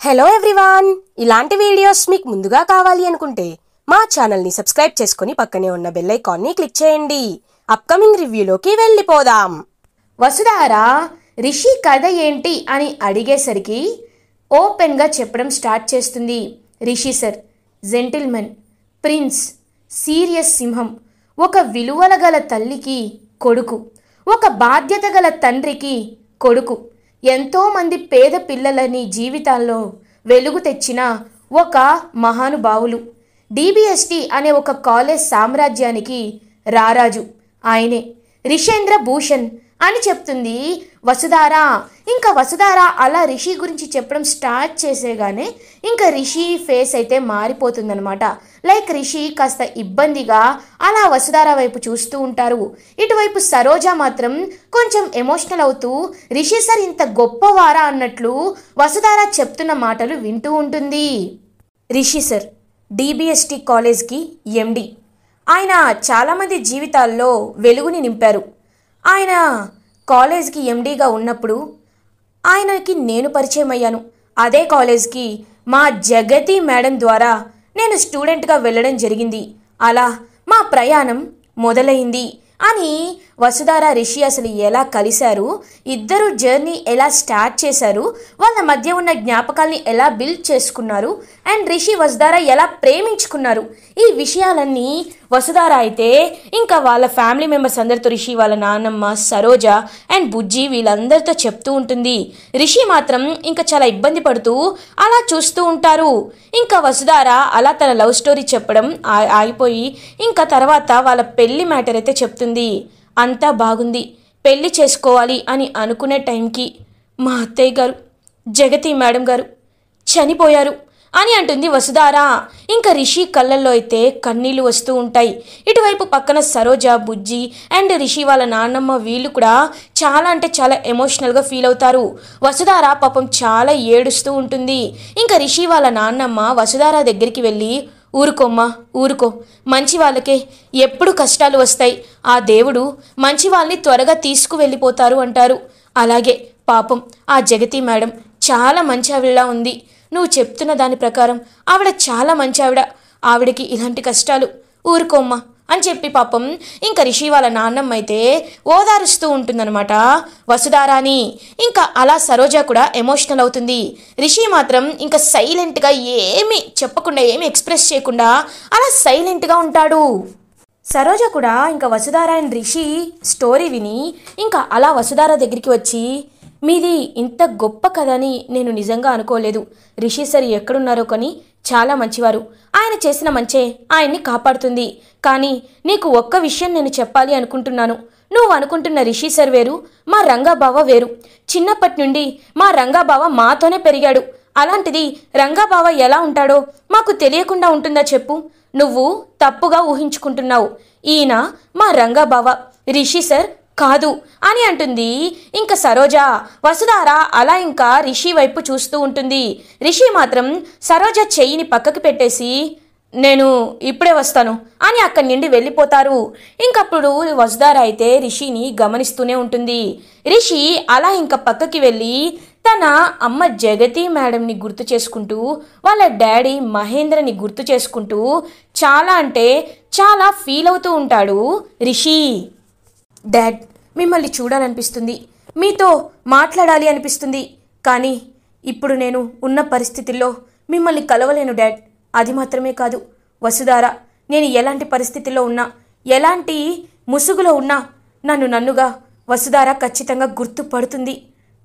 Hello everyone ఇలాంటి videos మీకు ముందుగా కావాలి అనుకుంటే మా ఛానల్ని సబ్స్క్రైబ్ చేసుకుని పక్కనే ఉన్న బెల్ ఐకాన్ని క్లిక్ చేయండి. అప్కమింగ్ రివ్యూలోకి వెళ్ళిపోదాం. వసుధార రిషి కథ ఏంటి అని అడిగేసరికి ఓపెన్గా చెప్పడం స్టార్ట్ చేస్తుంది. Rishi sir gentlemen prince serious సింహం ఒక విలువల గల తల్లికి కొడుకు ఒక బాధ్యత గల తండ్రికి కొడుకు. ఎంతోమంది పేద పిల్లలని జీవితాల్లో వెలుగు తెచ్చిన ఒక మహానుభావులు. డిబిఎస్టి అనే ఒక కాలేజ్ సామ్రాజ్యానికి రారాజు. ఆయనే రిషేంద్ర భూషణ్. అని చెప్తుంది వసుధార. ఇంకా వసుధార అలా రిషి గురించి చెప్పడం స్టార్ట్ చేసేగానే ఇంకా రిషి ఫేస్ అయితే మారిపోతుందనమాట లైక్ రిషి కాస్త ఇబ్బందిగా అలా వసుధార వైపు చూస్తూ ఉంటారు. ఇటువైపు సరోజ మాత్రం కొంచెం ఎమోషనల్ అవుతూ రిషి సార్ ఇంత గొప్పవారా అన్నట్లు వసుధార చెప్తున్న మాటలు వింటూ ఉంటుంది. రిషి సార్ డిబిఎస్టి కాలేజ్కి ఎండి. ఆయన చాలామంది జీవితాల్లో వెలుగుని నింపారు. ఆయన కాలేజ్కి ఎండీగా ఉన్నప్పుడు ఆయనకి నేను పరిచయం అయ్యాను అదే కాలేజ్కి మా జగతి మేడం ద్వారా నేను స్టూడెంట్గా వెళ్ళడం జరిగింది. అలా మా ప్రయాణం మొదలైంది అని వసుధార రిషి అసలు ఎలా కలిశారు? ఇద్దరు జర్నీ ఎలా స్టార్ట్ చేశారు? వాళ్ళ మధ్య ఉన్న జ్ఞాపకాల్ని ఎలా బిల్డ్ చేసుకున్నారు? అండ్ రిషి వసుధార ఎలా ప్రేమించుకున్నారు? ఈ విషయాలన్నీ వసుధార అయితే ఇంకా వాళ్ళ ఫ్యామిలీ మెంబర్స్ అందరితో రిషి వాళ్ళ నాన్నమ్మ సరోజ అండ్ బుజ్జి వీళ్ళందరితో చెప్తూ ఉంటుంది. రిషి మాత్రం ఇంకా చాలా ఇబ్బంది పడుతూ అలా చూస్తూ ఉంటారు. ఇంకా వసుధార అలా తన లవ్ స్టోరీ చెప్పడం ఆ- ఆగిపోయి ఇంకా తర్వాత వాళ్ళ పెళ్ళి మ్యాటర్ అయితే చెప్తుంది. అంతా బాగుంది. పెళ్ళి చేసుకోవాలి అని అనుకునే టైంకి మా అత్తయ్య గారు జగతి మేడం గారు చనిపోయారు అని అంటుంది వసుధారా. ఇంకా రిషి కళ్ళల్లో అయితే కన్నీళ్ళు వస్తూ ఉంటాయి. ఇటువైపు పక్కన సరోజ బుజ్జి అండ్ రిషి వాళ్ళ నాన్నమ్మ వీళ్ళు కూడా చాలా అంటే చాలా ఎమోషనల్గా ఫీల్ అవుతారు. వసుధార పాపం చాలా ఏడుస్తూ ఉంటుంది. ఇంకా రిషి వాళ్ళ నాన్నమ్మ వసుధార దగ్గరికి వెళ్ళి ఊరుకోమ్మా ఊరుకో. మంచి వాళ్ళకే ఎప్పుడు కష్టాలు వస్తాయి. ఆ దేవుడు మంచి వాళ్ళని త్వరగా తీసుకువెళ్ళిపోతారు అంటారు. అలాగే పాపం ఆ జగతి మేడం చాలా మంచి ఆవిడలా ఉంది. నువ్వు చెప్తున్న దాని ప్రకారం ఆవిడ చాలా మంచి ఆవిడ ఆవిడకి ఇలాంటి కష్టాలు. ఊరుకోమ్మా అని చెప్పి పాపం ఇంకా రిషి వాళ్ళ నాన్నమ్మ అయితే ఓదారుస్తూ ఉంటుందన్నమాట. వసుధారాని ఇంకా అలా సరోజ కూడా ఎమోషనల్ అవుతుంది. రిషి మాత్రం ఇంకా సైలెంట్గా ఏమి చెప్పకుండా ఏమీ ఎక్స్ప్రెస్ చేయకుండా అలా సైలెంట్గా ఉంటాడు. సరోజ కూడా ఇంకా వసుధార అండ్ రిషి స్టోరీ విని ఇంకా అలా వసుధార దగ్గరికి వచ్చి మీది ఇంత గొప్ప కథని నేను నిజంగా అనుకోలేదు. రిషి సార్ ఎక్కడున్నారో కానీ చాలా మంచివారు. ఆయన చేసిన మంచే ఆయన్ని కాపాడుతుంది. కానీ నీకు ఒక్క విషయం నేను చెప్పాలి అనుకుంటున్నాను. నువ్వు అనుకుంటున్న రిషి సార్ వేరు మా రంగాబావ వేరు. చిన్నప్పటి నుండి మా రంగాబావ మాతోనే పెరిగాడు. అలాంటిది రంగాబావ ఎలా ఉంటాడో మాకు తెలియకుండా ఉంటుందా చెప్పు? నువ్వు తప్పుగా ఊహించుకుంటున్నావు. ఈయన మా రంగాబావ. రిషి సార్ కాదు అని అంటుంది. ఇంకా సరోజ వసుధార అలా ఇంకా రిషి వైపు చూస్తూ ఉంటుంది. రిషి మాత్రం సరోజ చెయ్యిని పక్కకి పెట్టేసి నేను ఇప్పుడే వస్తాను అని అక్కడి నుండి వెళ్ళిపోతారు. ఇంకప్పుడు వసుధార అయితే రిషిని గమనిస్తూనే ఉంటుంది. రిషి అలా ఇంకా పక్కకి వెళ్ళి తన అమ్మ జగతి మేడంని గుర్తు చేసుకుంటూ వాళ్ళ డాడీ మహేంద్రని గుర్తు చేసుకుంటూ చాలా అంటే చాలా ఫీల్ అవుతూ ఉంటాడు రిషి. డాడ్ మిమ్మల్ని చూడాలనిపిస్తుంది. మీతో మాట్లాడాలి అనిపిస్తుంది. కానీ ఇప్పుడు నేను ఉన్న పరిస్థితుల్లో మిమ్మల్ని కలవలేను డాడ్. అది మాత్రమే కాదు. వసుధార నేను ఎలాంటి పరిస్థితుల్లో ఉన్నా ఎలాంటి ముసుగులో ఉన్నా నన్ను నన్నుగా వసుధార ఖచ్చితంగా గుర్తుపడుతుంది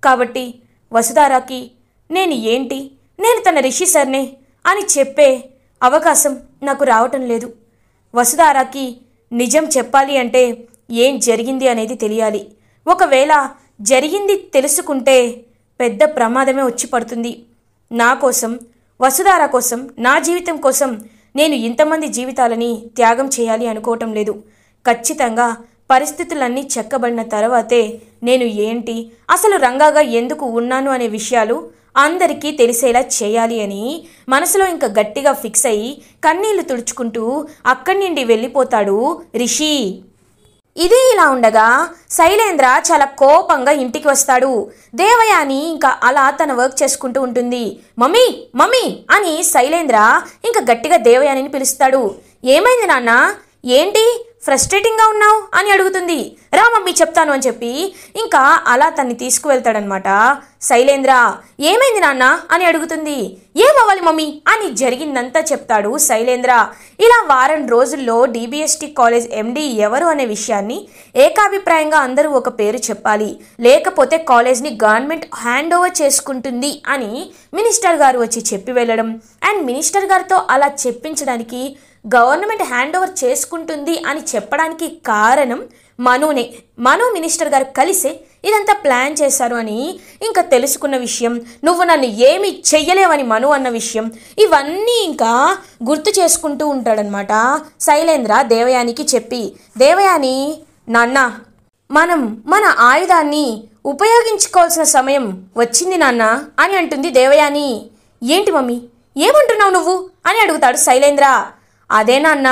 కాబట్టి వసుధారాకి నేను ఏంటి నేను తన రిషి సర్నే అని చెప్పే అవకాశం నాకు రావటం లేదు. వసుధారాకి నిజం చెప్పాలి అంటే ఏం జరిగింది అనేది తెలియాలి. ఒకవేళ జరిగింది తెలుసుకుంటే పెద్ద ప్రమాదమే వచ్చి పడుతుంది. నా కోసం వసుధార కోసం నా జీవితం కోసం నేను ఇంతమంది జీవితాలని త్యాగం చేయాలి అనుకోవటం లేదు. ఖచ్చితంగా పరిస్థితులన్నీ చెక్కబడిన తర్వాతే నేను ఏంటి అసలు రంగాగా ఎందుకు ఉన్నాను అనే విషయాలు అందరికీ తెలిసేలా చేయాలి అని మనసులో ఇంకా గట్టిగా ఫిక్స్ అయ్యి కన్నీళ్ళు తుడుచుకుంటూ అక్కడి నుండి వెళ్ళిపోతాడు రిషి. ఇది ఇలా ఉండగా శైలేంద్ర చాలా కోపంగా ఇంటికి వస్తాడు. దేవయాని ఇంకా అలా తన వర్క్ చేసుకుంటూ ఉంటుంది. మమ్మీ మమ్మీ అని శైలేంద్ర ఇంకా గట్టిగా దేవయానిని పిలుస్తాడు. ఏమైంది నాన్న? ఏంటి? ఫ్రస్ట్రేటింగ్గా ఉన్నావు? అని అడుగుతుంది. రా మమ్మీ చెప్తాను అని చెప్పి ఇంకా అలా తన్ని తీసుకువెళ్తాడనమాట శైలేంద్ర ఏమైంది నాన్న? అని అడుగుతుంది. ఏమవ్వాలి మమ్మీ? అని జరిగిందంతా చెప్తాడు శైలేంద్ర. ఇలా వారం రోజుల్లో డీబీఎస్టీ కాలేజ్ ఎండి ఎవరు అనే విషయాన్ని ఏకాభిప్రాయంగా అందరూ ఒక పేరు చెప్పాలి. లేకపోతే కాలేజ్ని గవర్నమెంట్ హ్యాండ్ ఓవర్ చేసుకుంటుంది అని మినిస్టర్ గారు వచ్చి చెప్పి వెళ్ళడం. అండ్ మినిస్టర్ గారితో అలా చెప్పించడానికి గవర్నమెంట్ హ్యాండ్ ఓవర్ చేసుకుంటుంది అని చెప్పడానికి కారణం మనునే. మను మినిస్టర్ గారు కలిసే ఇదంతా ప్లాన్ చేశారు అని ఇంకా తెలుసుకున్న విషయం నువ్వు నన్ను ఏమి చెయ్యలేవని మను అన్న విషయం ఇవన్నీ ఇంకా గుర్తు చేసుకుంటూ ఉంటాడనమాట శైలేంద్ర దేవయానికి చెప్పి దేవయాని నాన్న మనం మన ఆయుధాన్ని ఉపయోగించుకోవాల్సిన సమయం వచ్చింది నాన్న అని అంటుంది దేవయాని. ఏంటి మమ్మీ ఏమంటున్నావు నువ్వు? అని అడుగుతాడు శైలేంద్ర. అదే నాన్న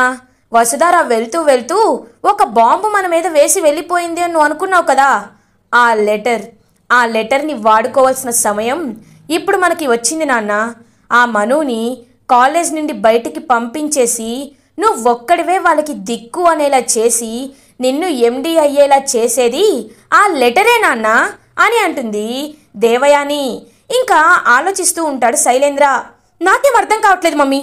వసుధార వెళ్తూ వెళ్తూ ఒక బాంబు మన మీద వేసి వెళ్ళిపోయింది అని నువ్వు అనుకున్నావు కదా? ఆ లెటర్ ఆ లెటర్ని వాడుకోవాల్సిన సమయం ఇప్పుడు మనకి వచ్చింది నాన్న. ఆ మనుని కాలేజ్ నుండి బయటికి పంపించేసి నువ్వు ఒక్కడివే వాళ్ళకి దిక్కు అనేలా చేసి నిన్ను ఎండి అయ్యేలా చేసేది ఆ లెటరే నాన్న అని అంటుంది దేవయాని. ఇంకా ఆలోచిస్తూ ఉంటాడు శైలేంద్ర. నాకేం అర్థం కావట్లేదు మమ్మీ.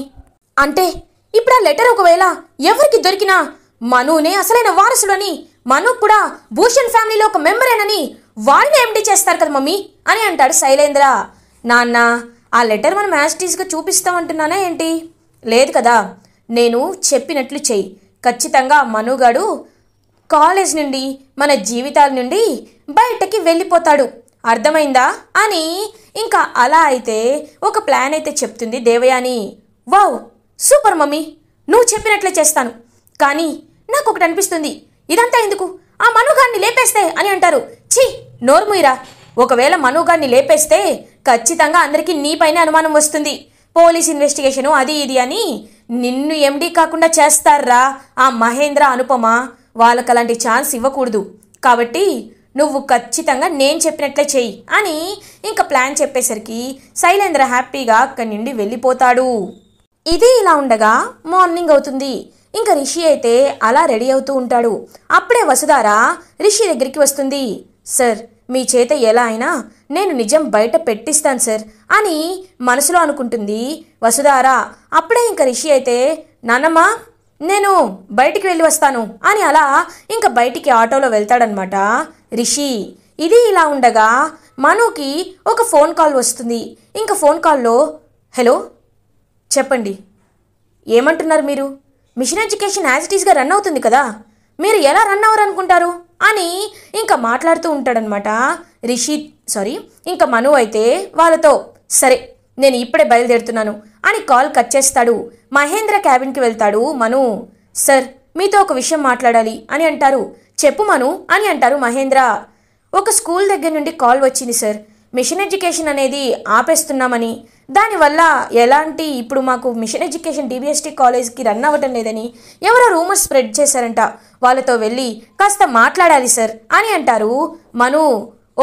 అంటే ఇప్పుడు ఆ లెటర్ ఒకవేళ ఎవరికి దొరికినా మనునే అసలైన వారసుడని మను కూడా భూషణ్ ఫ్యామిలీలో ఒక మెంబరేనని వాడిని ఎండి చేస్తారు కదా మమ్మీ అని అంటాడు శైలేంద్ర. నాన్న ఆ లెటర్ మనం యాస్టీస్గా చూపిస్తామంటున్నానా ఏంటి? లేదు కదా. నేను చెప్పినట్లు చెయ్యి. ఖచ్చితంగా మనుగాడు కాలేజ్ నుండి మన జీవితాల నుండి బయటకి వెళ్ళిపోతాడు. అర్థమైందా? అని ఇంకా అలా అయితే ఒక ప్లాన్ అయితే చెప్తుంది దేవయాని. వావ్! సూపర్ మమ్మీ నువ్వు చెప్పినట్లే చేస్తాను. కానీ నాకు ఒకటి అనిపిస్తుంది. ఇదంతా ఎందుకు? ఆ మనుగాన్ని లేపేస్తే అని అంటారు. ఛీ నోర్ముయిరా ఒకవేళ మనుగాన్ని లేపేస్తే ఖచ్చితంగా అందరికీ నీపైనే అనుమానం వస్తుంది. పోలీస్ ఇన్వెస్టిగేషను అది ఇది అని నిన్ను ఎండీ కాకుండా చేస్తారా? ఆ మహేంద్ర అనుపమ? వాళ్ళకి అలాంటి ఛాన్స్ ఇవ్వకూడదు. కాబట్టి నువ్వు ఖచ్చితంగా నేను చెప్పినట్లే చెయ్యి అని ఇంకా ప్లాన్ చెప్పేసరికి శైలేంద్ర హ్యాపీగా అక్కడి నుండి వెళ్ళిపోతాడు. ఇది ఇలా ఉండగా మార్నింగ్ అవుతుంది. ఇంకా రిషి అయితే అలా రెడీ అవుతూ ఉంటాడు. అప్పుడే వసుధార రిషి దగ్గరికి వస్తుంది. సార్ మీ చేత ఎలా అయినా నేను నిజం బయట పెట్టిస్తాను సార్ అని మనసులో అనుకుంటుంది వసుధార. అప్పుడే ఇంకా రిషి అయితే నాన్నమ్మా నేను బయటికి వెళ్ళి వస్తాను అని అలా ఇంకా బయటికి ఆటోలో వెళ్తాడనమాట రిషి. ఇది ఇలా ఉండగా మనుకి ఒక ఫోన్ కాల్ వస్తుంది. ఇంకా ఫోన్ కాల్లో హలో చెప్పండి. ఏమంటున్నారు మీరు? మిషన్ ఎడ్యుకేషన్ యాజ్ ఇట్ ఈస్గా రన్ అవుతుంది కదా? మీరు ఎలా రన్ అవ్వరు అనుకుంటారు అని ఇంకా మాట్లాడుతూ ఉంటాడనమాట రిషి సారీ ఇంకా మను అయితే వాళ్ళతో సరే నేను ఇప్పుడే బయలుదేరుతున్నాను అని కాల్ కట్ చేస్తాడు. మహేంద్ర క్యాబిన్కి వెళ్తాడు మను. సార్ మీతో ఒక విషయం మాట్లాడాలి అని అంటారు. చెప్పు మను అని అంటారు మహేంద్ర. ఒక స్కూల్ దగ్గర నుండి కాల్ వచ్చింది సార్. మిషన్ ఎడ్యుకేషన్ అనేది ఆపేస్తున్నామని. దానివల్ల ఎలాంటి ఇప్పుడు మాకు మిషన్ ఎడ్యుకేషన్ డిబిఎస్టీ కాలేజ్కి రన్ అవ్వటం లేదని ఎవరో రూమర్స్ స్ప్రెడ్ చేశారంట. వాళ్ళతో వెళ్ళి కాస్త మాట్లాడాలి సార్ అని అంటారు. మను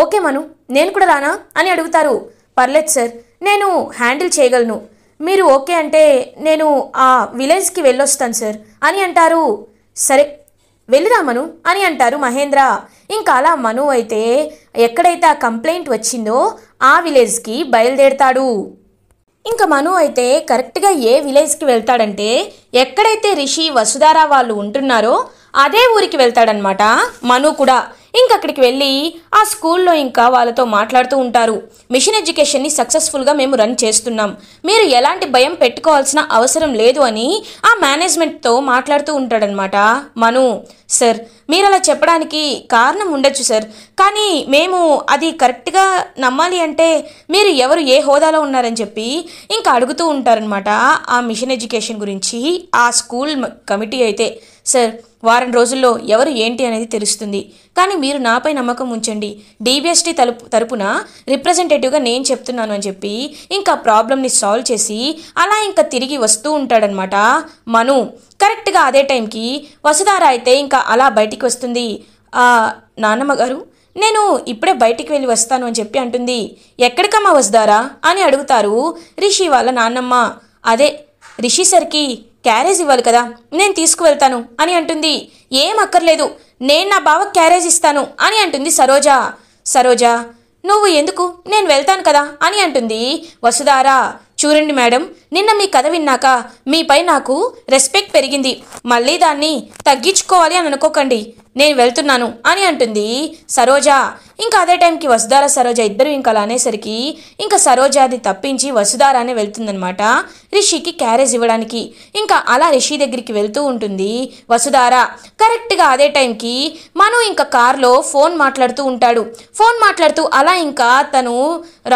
ఓకే మను నేను కూడా రానా అని అడుగుతారు. పర్లేదు సార్ నేను హ్యాండిల్ చేయగలను. మీరు ఓకే అంటే నేను ఆ విలేజ్కి వెళ్ళొస్తాను సార్ అని అంటారు. సరే వెళ్ళిరా మను అని అంటారు మహేంద్ర. ఇంకా అలా మను అయితే ఎక్కడైతే ఆ కంప్లైంట్ వచ్చిందో ఆ విలేజ్కి బయలుదేరతాడు. ఇంకా మను అయితే కరెక్ట్గా ఏ విలేజ్కి వెళ్తాడంటే ఎక్కడైతే రిషి వసుధార వాళ్ళు ఉంటున్నారో అదే ఊరికి వెళ్తాడనమాట మను కూడా ఇంకా అక్కడికి వెళ్ళి ఆ స్కూల్లో ఇంకా వాళ్ళతో మాట్లాడుతూ ఉంటారు. మిషన్ ఎడ్యుకేషన్ని సక్సెస్ఫుల్గా మేము రన్ చేస్తున్నాం. మీరు ఎలాంటి భయం పెట్టుకోవాల్సిన అవసరం లేదు అని ఆ మేనేజ్మెంట్తో మాట్లాడుతూ ఉంటాడనమాట మను సార్ మీరు అలా చెప్పడానికి కారణం ఉండొచ్చు సార్. కానీ మేము అది కరెక్ట్గా నమ్మాలి అంటే మీరు ఎవరు ఏ హోదాలో ఉన్నారని చెప్పి ఇంకా అడుగుతూ ఉంటారనమాట ఆ మిషన్ ఎడ్యుకేషన్ గురించి. ఆ స్కూల్ కమిటీ అయితే. సార్ వారం రోజుల్లో ఎవరు ఏంటి అనేది తెలుస్తుంది. కానీ మీరు నాపై నమ్మకం ఉంచండి. డీబీఎస్టీ తలుపు తరపున రిప్రజెంటేటివ్గా నేను చెప్తున్నాను అని చెప్పి ఇంకా ప్రాబ్లమ్ని సాల్వ్ చేసి అలా ఇంకా తిరిగి వస్తూ ఉంటాడనమాట మను కరెక్ట్గా అదే టైంకి వసుధార అయితే ఇంకా అలా బయటికి వస్తుంది. నాన్నమ్మ గారు నేను ఇప్పుడే బయటికి వెళ్ళి వస్తాను అని చెప్పి అంటుంది. ఎక్కడికమ్మా వస్తారా అని అడుగుతారు రిషి వాళ్ళ నాన్నమ్మ అదే రిషి సర్కి క్యారేజ్ ఇవ్వాలి కదా నేను తీసుకువెళ్తాను అని అంటుంది. ఏం అక్కర్లేదు నేను నా బావకు క్యారేజ్ ఇస్తాను అని అంటుంది సరోజ. సరోజ నువ్వు ఎందుకు? నేను వెళ్తాను కదా అని అంటుంది వసుధారా. చూడండి మేడం నిన్న మీ కథ విన్నాక మీపై నాకు రెస్పెక్ట్ పెరిగింది. మళ్ళీ దాన్ని తగ్గించుకోవాలి అని అనుకోకండి నేను వెళ్తున్నాను అని అంటుంది సరోజ. ఇంకా అదే టైంకి వసుధార సరోజ ఇద్దరు ఇంకా అనేసరికి ఇంకా సరోజాది తప్పించి వసుధారానే వెళ్తుందనమాట రిషికి క్యారేజ్ ఇవ్వడానికి. ఇంకా అలా రిషి దగ్గరికి వెళ్తూ ఉంటుంది వసుధార. కరెక్ట్గా అదే టైంకి మను ఇంకా కార్లో ఫోన్ మాట్లాడుతూ ఉంటాడు. ఫోన్ మాట్లాడుతూ అలా ఇంకా తను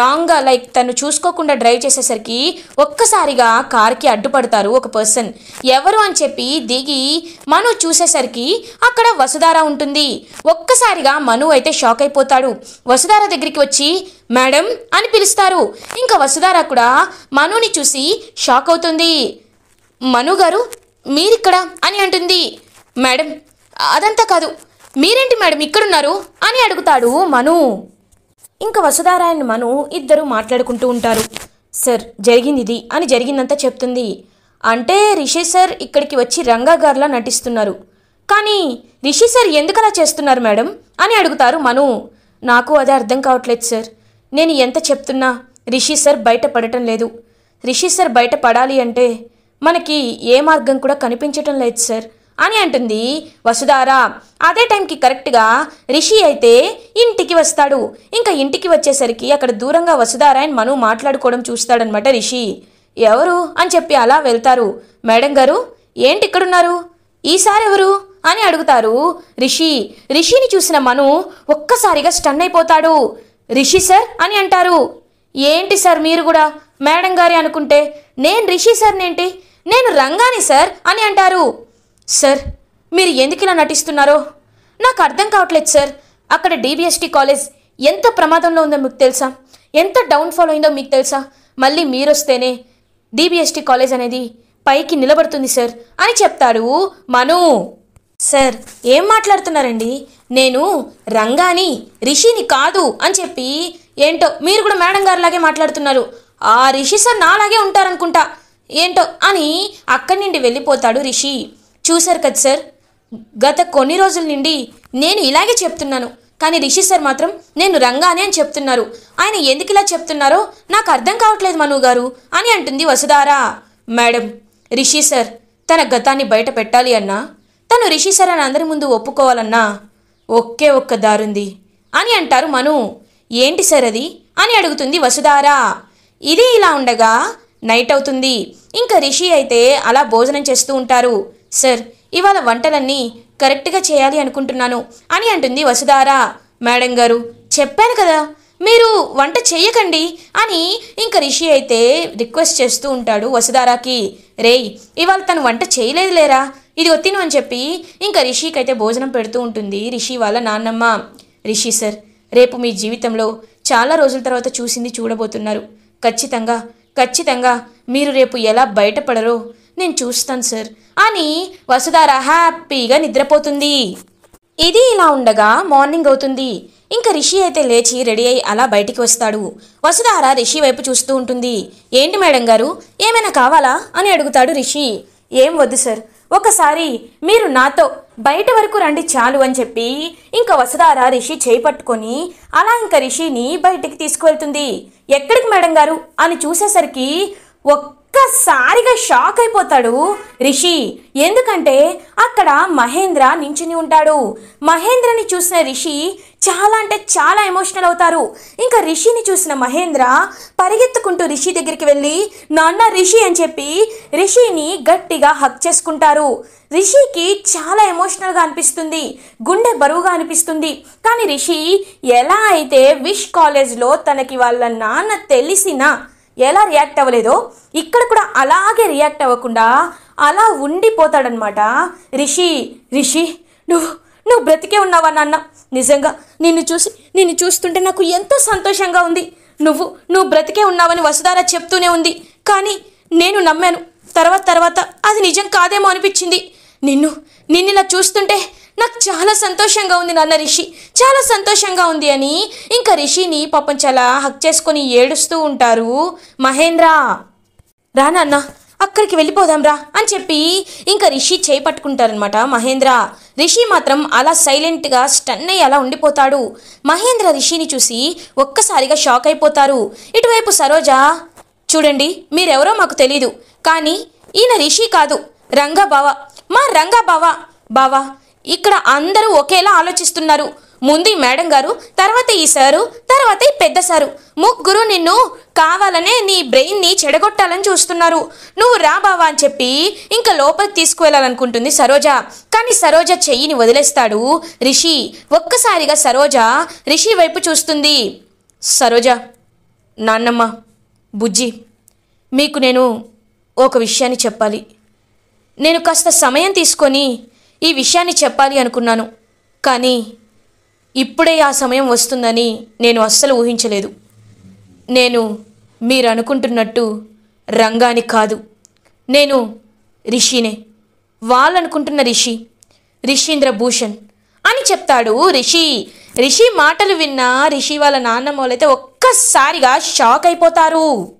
రాంగ్గా లైక్ తను చూసుకోకుండా డ్రైవ్ చేసేసరికి ఒక్కసారిగా కార్కి అడ్డుపడతారు ఒక పర్సన్. ఎవరు అని చెప్పి దిగి మను చూసేసరికి అక్కడ వసుధార ఉంటుంది. ఒక్కసారిగా మను అయితే షాక్ అయిపోతుంది. అయిపోతాడు వసుధార దగ్గరికి వచ్చి మేడం అని పిలుస్తారు. ఇంకా వసుధార కూడా మనుని చూసి షాక్ అవుతుంది. మను గారు మీరిక్కడ? అని అంటుంది. మేడం అదంతా కాదు. మీరేంటి మేడం ఇక్కడున్నారు? అని అడుగుతాడు మను. ఇంకా వసుధారాయణ మను ఇద్దరు మాట్లాడుకుంటూ ఉంటారు. సార్ జరిగింది ఇది అని జరిగిందంతా చెప్తుంది. అంటే రిషి సార్ ఇక్కడికి వచ్చి రంగా గారిలా నటిస్తున్నారు. కానీ రిషి సార్ ఎందుకలా చేస్తున్నారు మేడం? అని అడుగుతారు మను. నాకు అది అర్థం కావట్లేదు సార్. నేను ఎంత చెప్తున్నా రిషి సార్ బయట పడటం లేదు. రిషి సార్ బయట పడాలి అంటే మనకి ఏ మార్గం కూడా కనిపించటం లేదు సార్. అని అంటుంది వసుధార. అదే టైంకి కరెక్ట్గా రిషి అయితే ఇంటికి వస్తాడు. ఇంకా ఇంటికి వచ్చేసరికి అక్కడ దూరంగా వసుధార అండ్ మను మాట్లాడుకోవడం చూస్తాడనమాట రిషి. ఎవరు? అని చెప్పి అలా వెళ్తారు. మేడం గారు ఏంటి ఇక్కడున్నారు? ఈసారి ఎవరు అని అడుగుతారు రిషి. రిషిని చూసిన మను ఒక్కసారిగా స్టన్ అయిపోతాడు. రిషి సార్ అని అంటారు. ఏంటి సార్ మీరు కూడా? మేడం గారి అనుకుంటే నేను రిషి సార్నేంటి? నేను రంగాని సార్ అని అంటారు. సార్ మీరు ఎందుకు ఇలా నటిస్తున్నారో? నాకు అర్థం కావట్లేదు సార్. అక్కడ డిబిఎస్టీ కాలేజ్ ఎంత ప్రమాదంలో ఉందో మీకు తెలుసా? ఎంత డౌన్ఫాల్ అయిందో మీకు తెలుసా? మళ్ళీ మీరు వస్తేనే కాలేజ్ అనేది పైకి నిలబడుతుంది సార్ అని చెప్తాడు మను. సార్ ఏం మాట్లాడుతున్నారండి? నేను రంగాని రిషిని కాదు అని చెప్పి ఏంటో మీరు కూడా మేడం గారిలాగే మాట్లాడుతున్నారు. ఆ రిషి సార్ నాలాగే ఉంటారనుకుంటా. ఏంటో అని అక్కడి నుండి వెళ్ళిపోతాడు రిషి. చూశారు కదా సార్ గత కొన్ని రోజుల నుండి నేను ఇలాగే చెప్తున్నాను. కానీ రిషి సార్ మాత్రం నేను రంగానే అని చెప్తున్నారు. ఆయన ఎందుకు ఇలా చెప్తున్నారో నాకు అర్థం కావట్లేదు మను గారు అని అంటుంది వసుధారా. మేడం రిషి సార్ తన గతాన్ని బయట పెట్టాలి అన్నా? తను రిషి సార్ అని అందరి ముందు ఒప్పుకోవాలన్నా ఒకే ఒక్క దారుంది. అని అంటారు మను. ఏంటి సార్ అది? అని అడుగుతుంది వసుధారా. ఇది ఇలా ఉండగా నైట్ అవుతుంది. ఇంకా రిషి అయితే అలా భోజనం చేస్తూ ఉంటారు. సార్ ఇవాళ వంటలన్నీ కరెక్ట్గా చేయాలి అనుకుంటున్నాను అని అంటుంది వసుధారా. మేడం గారు చెప్పాను కదా మీరు వంట చెయ్యకండి అని ఇంకా రిషి అయితే రిక్వెస్ట్ చేస్తూ ఉంటాడు వసుధారాకి. రేయ్ ఇవాళ తను వంట చేయలేదు లేరా ఇది ఒత్తిను అని చెప్పి ఇంకా రిషికి అయితే భోజనం పెడుతూ ఉంటుంది. రిషి వాళ్ళ నాన్నమ్మ రిషి సార్ రేపు మీ జీవితంలో చాలా రోజుల తర్వాత చూసింది చూడబోతున్నారు. ఖచ్చితంగా ఖచ్చితంగా మీరు రేపు ఎలా బయటపడరో నేను చూస్తాను సార్ అని వసుధార హ్యాపీగా నిద్రపోతుంది. ఇది ఇలా ఉండగా మార్నింగ్ అవుతుంది. ఇంకా రిషి అయితే లేచి రెడీ అయి అలా బయటికి వస్తాడు. వసుధార రిషి వైపు చూస్తూ ఉంటుంది. ఏంటి మేడం గారు ఏమైనా కావాలా అని అడుగుతాడు రిషి. ఏం వద్దు సార్ ఒకసారి మీరు నాతో బయట వరకు రండి చాలు అని చెప్పి ఇంకా వసుధార రిషి చేపట్టుకొని అలా ఇంకా రిషిని బయటికి తీసుకువెళ్తుంది. ఎక్కడికి మేడం గారు? అని చూసేసరికి ఒక్కసారిగా షాక్ అయిపోతాడు రిషి. ఎందుకంటే అక్కడ మహేంద్ర నించుని ఉంటాడు. మహేంద్రని చూసిన రిషి చాలా అంటే చాలా ఎమోషనల్ అవుతారు. ఇంకా రిషిని చూసిన మహేంద్ర పరిగెత్తుకుంటూ రిషి దగ్గరికి వెళ్ళి నాన్న రిషి అని చెప్పి రిషిని గట్టిగా హక్ చేసుకుంటారు. రిషికి చాలా ఎమోషనల్గా అనిపిస్తుంది. గుండె బరువుగా అనిపిస్తుంది. కానీ రిషి ఎలా అయితే విష్ కాలేజ్లో తనకి వాళ్ళ నాన్న తెలిసినా ఎలా రియాక్ట్ అవ్వలేదో ఇక్కడ కూడా అలాగే రియాక్ట్ అవ్వకుండా అలా ఉండిపోతాడనమాట రిషి రిషి నువ్వు నువ్వు బ్రతికే ఉన్నావా నాన్న? నిజంగా నిన్ను చూసి నిన్ను చూస్తుంటే నాకు ఎంతో సంతోషంగా ఉంది. నువ్వు నువ్వు బ్రతికే ఉన్నావని వసుధార చెప్తూనే ఉంది. కానీ నేను నమ్మాను. తర్వాత తర్వాత అది నిజం కాదేమో అనిపించింది. నిన్ను నిన్ను ఇలా చూస్తుంటే చాలా సంతోషంగా ఉంది నాన్న రిషి. చాలా సంతోషంగా ఉంది అని. ఇంకా రిషిని పాపం చాలా హక్ చేసుకొని ఏడుస్తూ ఉంటారు. మహేంద్ర. రా నాన్న అక్కడికి వెళ్ళిపోదాం రా అని చెప్పి ఇంకా రిషి చేయి పట్టుకుంటారనమాట మహేంద్ర. రిషి మాత్రం అలా సైలెంట్గా స్టన్ అయ్యి అలా ఉండిపోతాడు. మహేంద్ర రిషిని చూసి ఒక్కసారిగా షాక్ అయిపోతారు. ఇటువైపు సరోజ చూడండి మీరెవరో మాకు తెలీదు. కానీ ఈయన రిషి కాదు. రంగా బావ మా రంగా బావ బావా ఇక్కడ అందరూ ఒకేలా ఆలోచిస్తున్నారు. ముందు మేడం గారు తర్వాత ఈ సారు తర్వాత ఈ పెద్ద సారు. ముగ్గురు నిన్ను కావాలనే నీ బ్రెయిన్ని చెడగొట్టాలని చూస్తున్నారు. నువ్వు రా బావా అని చెప్పి ఇంకా లోపలికి తీసుకువెళ్ళాలనుకుంటుంది సరోజ. కానీ సరోజ చెయ్యిని వదిలేస్తాడు. రిషి ఒక్కసారిగా సరోజ రిషి వైపు చూస్తుంది. సరోజ నాన్నమ్మ బుజ్జి మీకు నేను ఒక విషయాన్ని చెప్పాలి. నేను కాస్త సమయం తీసుకొని ఈ విషయాన్ని చెప్పాలి అనుకున్నాను. కానీ ఇప్పుడే ఆ సమయం వస్తుందని నేను అస్సలు ఊహించలేదు. నేను మీరు అనుకుంటున్నట్టు రంగాని కాదు. నేను రిషినే. వాళ్ళనుకుంటున్న రిషి రిషీంద్ర భూషణ్ అని చెప్తాడు రిషి. రిషి మాటలు విన్న రిషి వాళ్ళ నాన్నమ్మ వాళ్ళైతే ఒక్కసారిగా షాక్ అయిపోతారు.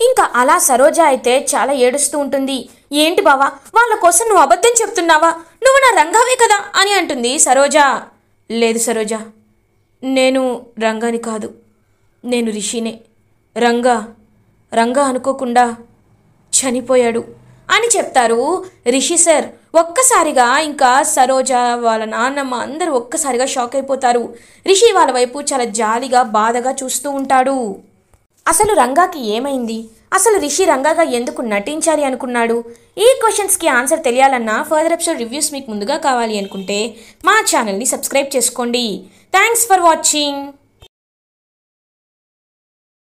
ఇంకా అలా సరోజ అయితే చాలా ఏడుస్తూ ఉంటుంది. ఏంటి బావా? వాళ్ళ కోసం నువ్వు అబద్ధం చెప్తున్నావా? నువ్వు నా రంగావే కదా అని అంటుంది సరోజ. లేదు సరోజ నేను రంగాని కాదు నేను రిషినే. రంగా రంగా అనుకోకుండా చనిపోయాడు అని చెప్తారు రిషి సార్. ఒక్కసారిగా ఇంకా సరోజ వాళ్ళ నాన్నమ్మ అందరూ ఒక్కసారిగా షాక్ అయిపోతారు. రిషి వాళ్ళ వైపు చాలా జాలిగా బాధగా చూస్తూ ఉంటాడు. అసలు రంగాకి ఏమైంది? అసలు రిషి రంగాగా ఎందుకు నటించాలి అనుకున్నాడు? ఈ క్వశ్చన్స్కి ఆన్సర్ తెలియాలన్నా ఫర్దర్ ఎపిసోడ్ రివ్యూస్ మీకు ముందుగా కావాలి అనుకుంటే మా ఛానల్ని సబ్స్క్రైబ్ చేసుకోండి. Thanks for watching.